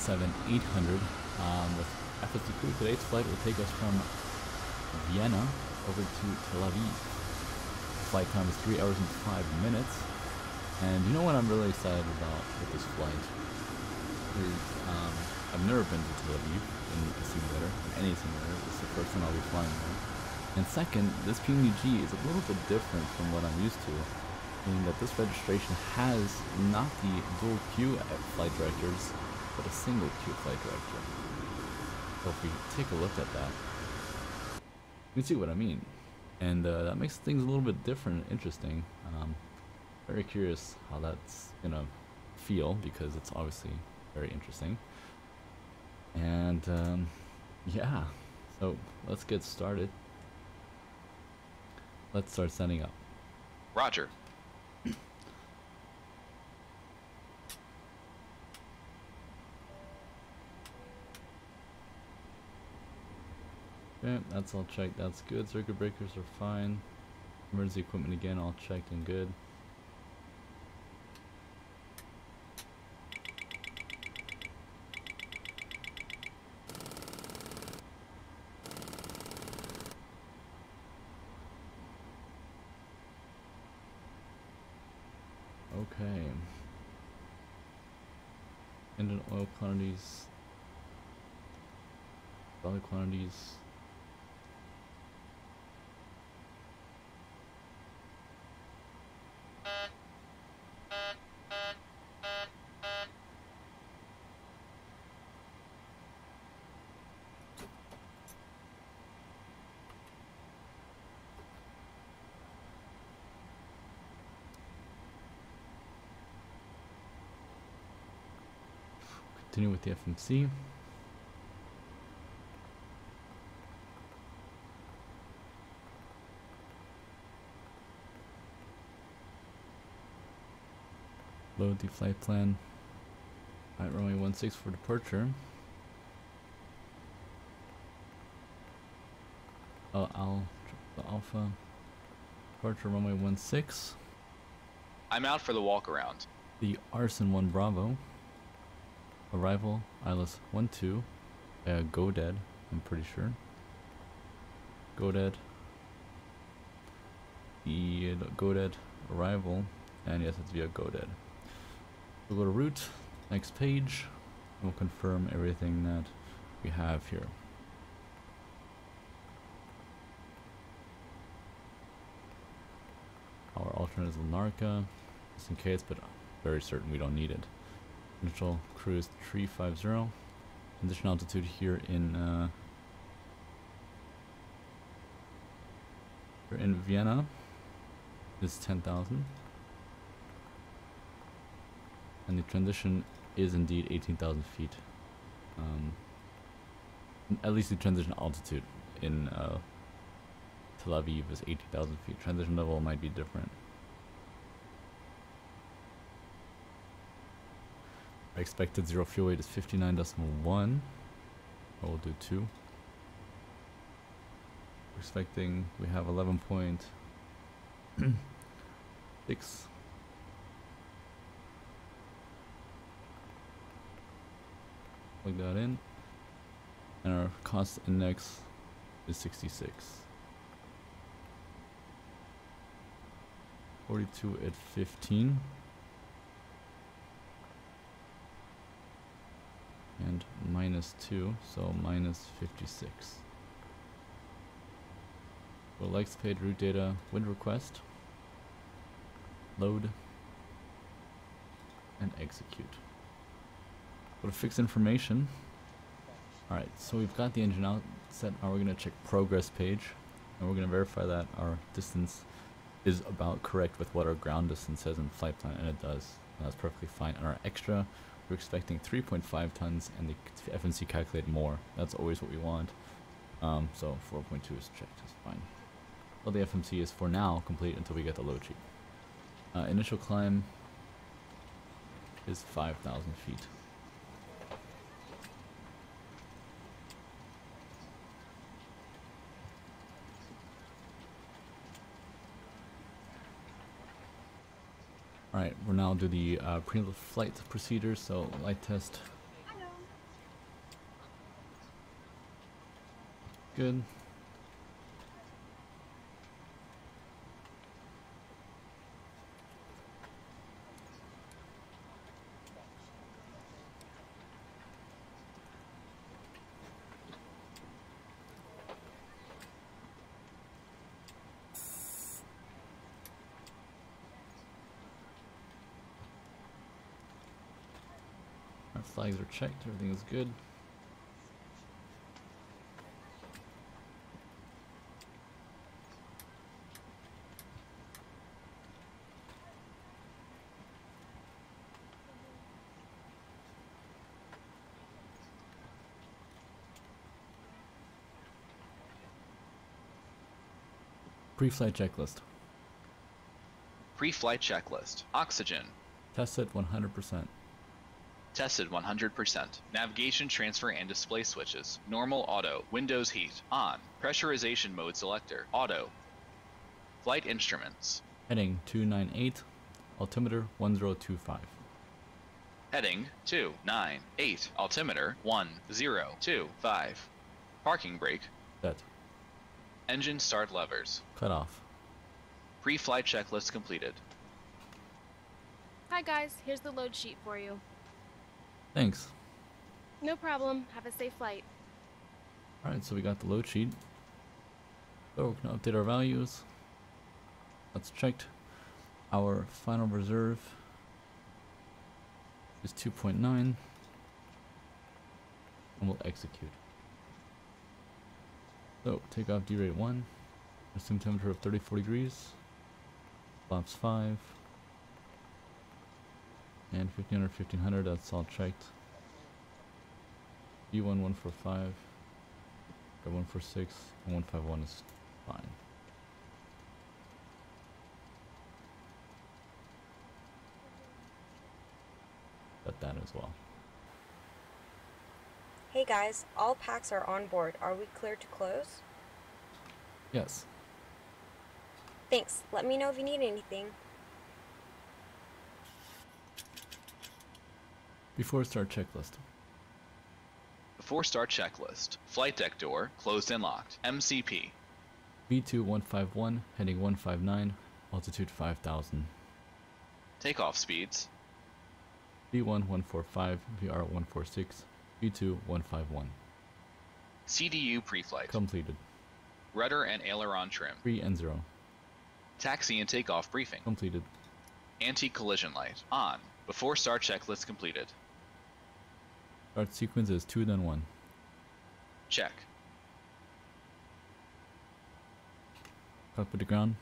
737-800 um, with FSC crew. Today's flight will take us from Vienna over to Tel Aviv. Flight time is 3 hours and 5 minutes. And you know what I'm really excited about with this flight? Is um, I've never been to Tel Aviv in a simulator, in any simulator. This is the first time I'll be flying there. And second, this PMDG is a little bit different from what I'm used to, meaning that this registration has not the dual cue flight directors, but a single cue flight director. So if we take a look at that, you can see what I mean. And uh, that makes things a little bit different and interesting. Um, very curious how that's gonna feel because it's obviously very interesting. And um, yeah, so let's get started. Let's start setting up. Roger. Okay, that's all checked. That's good. Circuit breakers are fine. Emergency equipment again, all checked and good. Okay. Engine oil quantities. Other quantities. Continue with the FMC. Load the flight plan. Alright, runway 16 for departure. Uh, oh, Al, the Alpha. Departure runway 16. I'm out for the walk around. The Arson 1 Bravo. Arrival, ILS 1-2, uh, GoDead, I'm pretty sure. GoDead. The GoDead arrival, and yes, it's via GoDead. We'll go to route, next page, we'll confirm everything that we have here. Our alternate is Larnaca, just in case, but very certain we don't need it. Initial cruise 350. Transition altitude here in uh, here in Vienna is 10,000. And the transition is indeed 18,000 feet. Um, at least the transition altitude in uh, Tel Aviv is 18,000 feet. Transition level might be different. Expected zero fuel weight is 59.1. We'll do 2. We're expecting we have 11.6. Plug that in. And our cost index is 66. 42 at 15. And minus 2, so minus 56. For likes paid route data, wind request, load, and execute. Go to fix information. Alright, so we've got the engine out set. Now we're going to check progress page, and we're going to verify that our distance is about correct with what our ground distance says in flight plan, and it does. That's perfectly fine. And our extra we're expecting 3.5 tons and the FMC calculate more. That's always what we want. Um, so 4.2 is checked, it's fine. Well, the FMC is for now complete until we get the load sheet. Uh, initial climb is 5,000 feet. Alright, we'll now do the uh, pre-flight procedures, so light test. Good. Our flags are checked, everything is good. Pre-flight checklist. Pre-flight checklist. Oxygen. Tested 100%. Tested 100%. Navigation transfer and display switches. Normal auto. Windows heat. On. Pressurization mode selector. Auto. Flight instruments. Heading 298, altimeter 1025. Heading 298. Altimeter 1025. Parking brake. Set. Engine start levers. Cut off. Pre-flight checklist completed. Hi guys, here's the load sheet for you. Thanks. No problem. Have a safe flight. Alright, so we got the load sheet. So we can update our values. That's checked. Our final reserve is 2.9. And we'll execute. So, take off derate 1. Assume temperature of 34 degrees. Flaps 5. And 1500, 1500, that's all checked. E1, 145. Got 146 and 151 is fine. Got that as well. Hey guys, all packs are on board. Are we clear to close? Yes. Thanks. Let me know if you need anything. Before start checklist. Before start checklist. Flight deck door closed and locked. MCP. V2 151, heading 159, altitude 5000. Takeoff speeds. V1 145, VR 146, V2 151. CDU pre-flight. Completed. Rudder and aileron trim. 3 and 0. Taxi and takeoff briefing. Completed. Anti-collision light. On. Before start checklist completed. Start sequence is 2 then 1. Check. Cockpit the ground.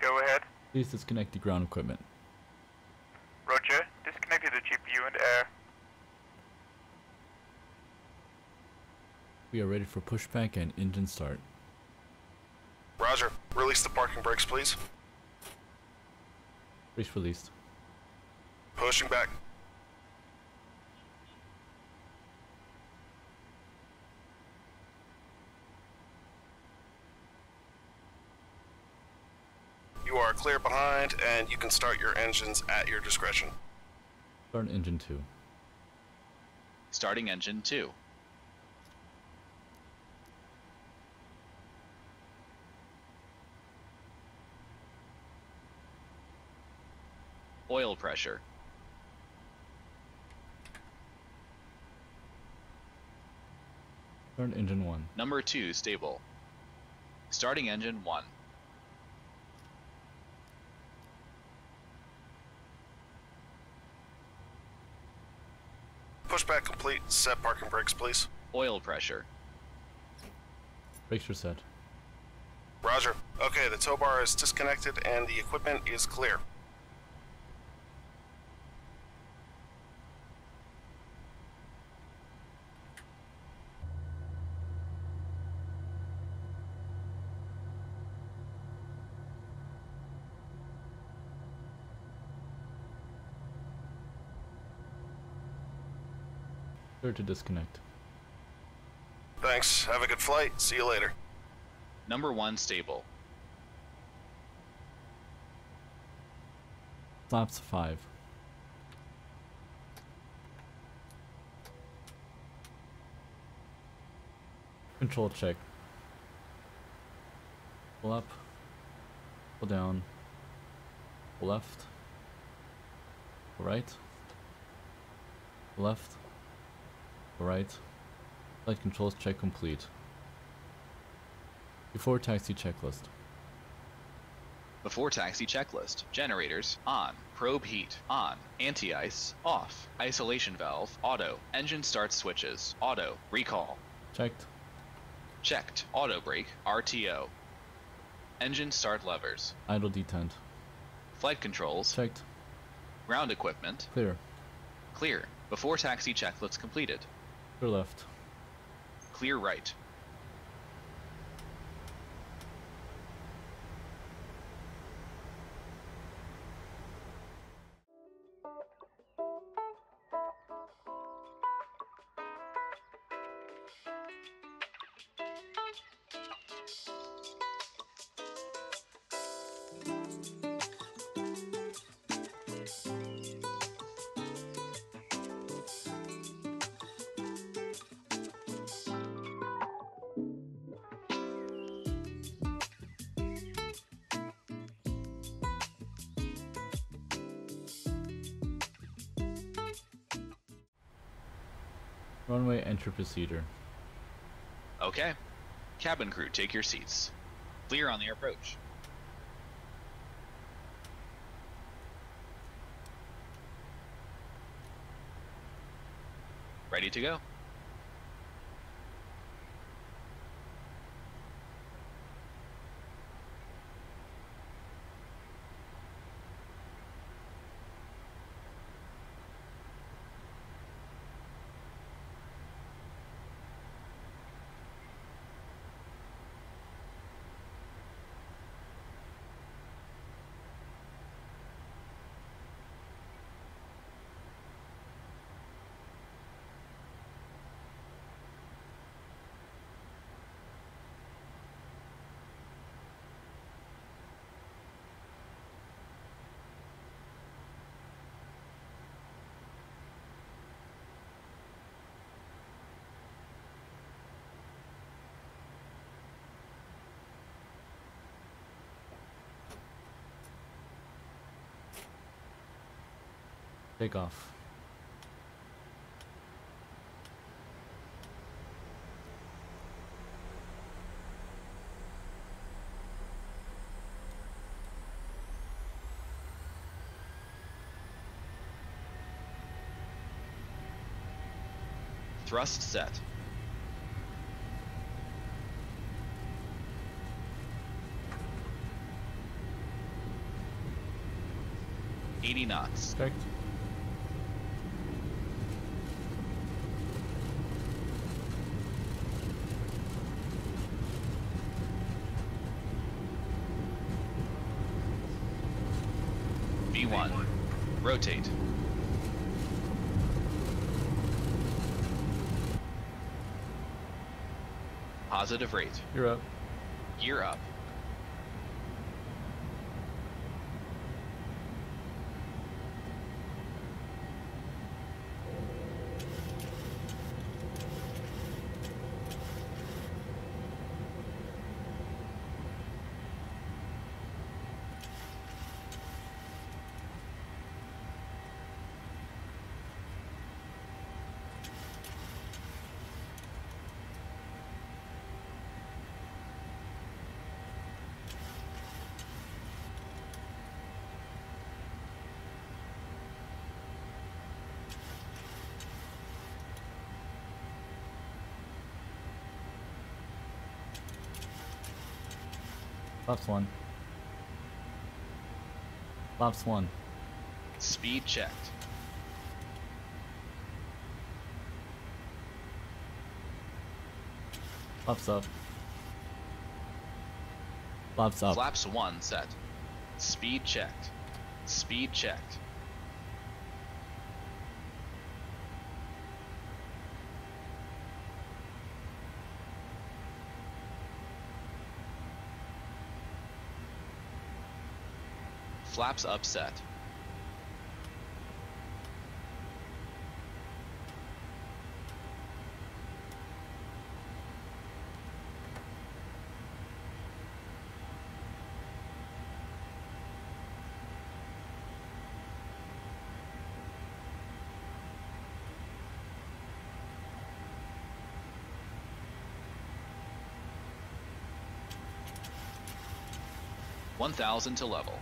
Go ahead. Please disconnect the ground equipment. Roger. Disconnected the GPU and air. We are ready for pushback and engine start. Roger. Release the parking brakes, please. Brace released. Pushing back. You are clear behind, and you can start your engines at your discretion. Start engine 2. Starting engine 2. Oil pressure. Start engine 1. Number 2 stable. Starting engine 1. Pushback complete. Set parking brakes, please. Oil pressure. Brakes are set. Roger. Okay, the tow bar is disconnected and the equipment is clear. Clear to disconnect. Thanks. Have a good flight. See you later. Number 1 stable. Flaps 5. Control check. Pull up. Pull down. Pull left. Pull right. Pull left. Pull right. Flight controls check complete. Before taxi checklist. Before taxi checklist. Generators on. Probe heat on. Anti-ice off. Isolation valve auto. Engine start switches auto. Recall. Checked. Checked. Auto brake RTO. Engine start levers. Idle detent. Flight controls. Checked. Ground equipment. Clear. Clear. Before taxi checklist completed. Clear left. Clear right. Runway entry procedure. Okay. Cabin crew, take your seats. Clear on the approach. Ready to go. Take off. Thrust set. Eighty knots. Checked. V1. Rotate. Positive rate. You're up. Gear up. Laps one. Laps one. Speed checked. Laps up. Laps up. Flaps 1 set. Speed checked. Speed checked. Flaps upset. One thousand to level.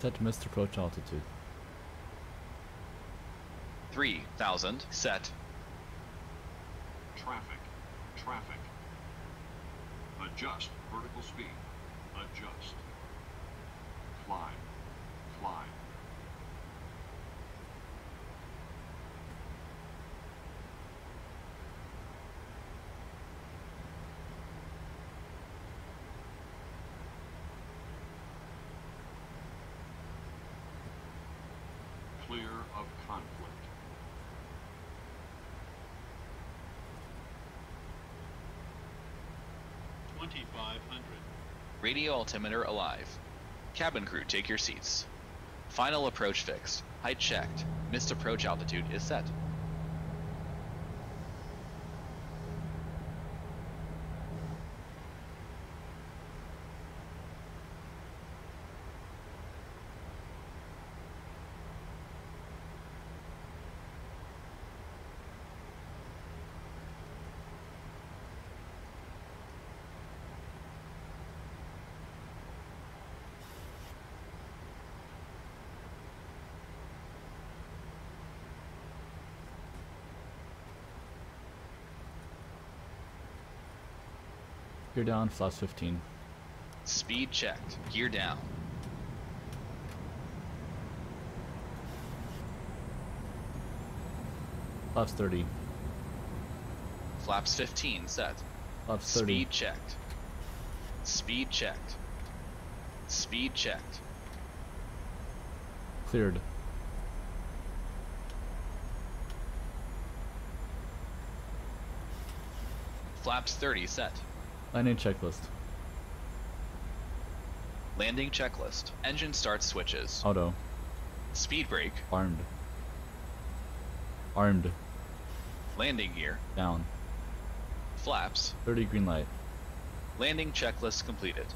Set missed approach altitude. 3000 set. Traffic. Traffic. Adjust vertical speed. Adjust. Climb. Climb. Clear of conflict. Twenty-five hundred. Radio altimeter alive. Cabin crew, take your seats. Final approach fixed. Height checked. Missed approach altitude is set. Gear down, flaps 15. Speed checked. Gear down. Flaps 30. Flaps 15 set. Flaps 30. Speed checked. Speed checked. Speed checked. Cleared. Flaps 30 set. Landing checklist. Landing checklist. Engine start switches. Auto. Speed brake. Armed. Armed. Landing gear. Down. Flaps. 30 green light. Landing checklist completed.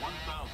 One thousand.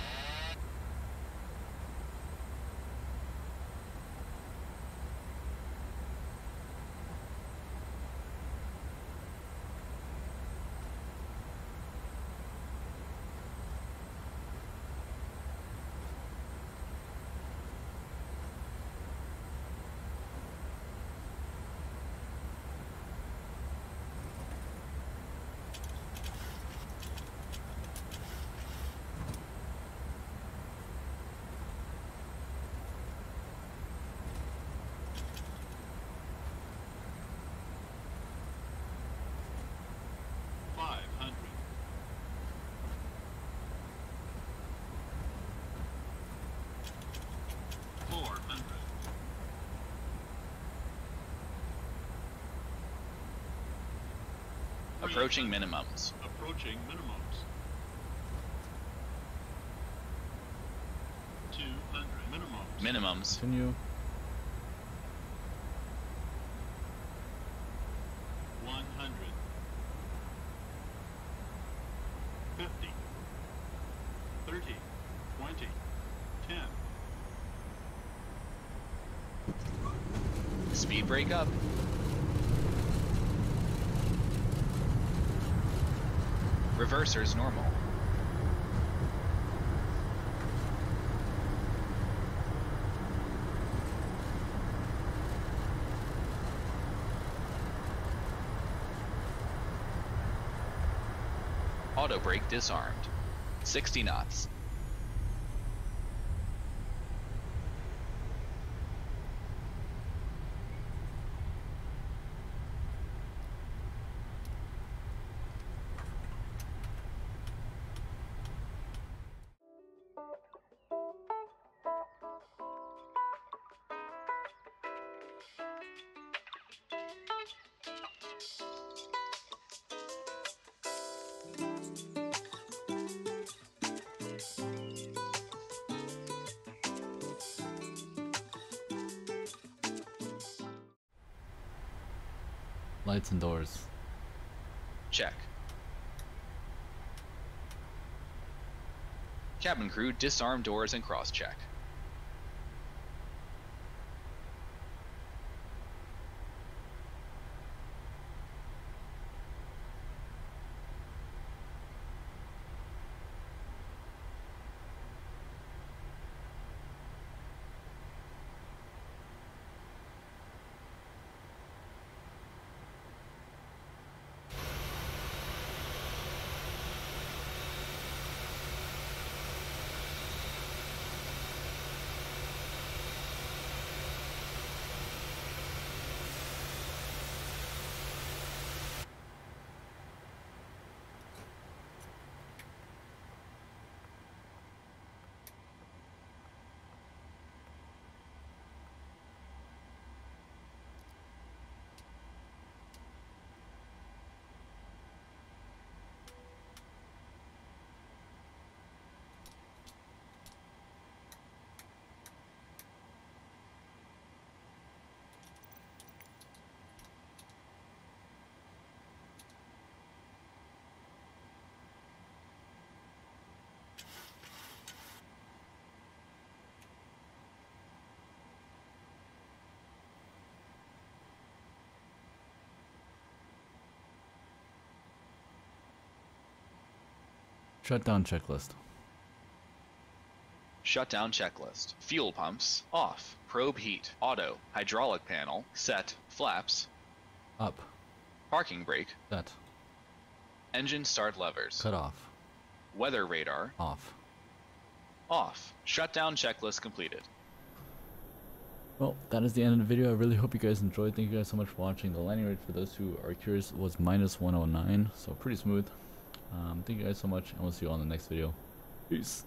Approaching minimums. Approaching minimums. 200 minimums. Minimums. Continue. 100. 50. 30. 20. 10. Speed brake up. Reversers normal. Auto brake disarmed. 60 knots. And doors. Check. Cabin crew disarm doors and cross check. Shutdown checklist. Shutdown checklist. Fuel pumps. Off. Probe heat. Auto. Hydraulic panel. Set. Flaps. Up. Parking brake. Set. Engine start levers. Cut off. Weather radar. Off. Off. Shutdown checklist completed. Well, that is the end of the video. I really hope you guys enjoyed. Thank you guys so much for watching. The landing rate, for those who are curious, was minus 109, so pretty smooth. Um, thank you guys so much, and we'll see you on the next video. Peace.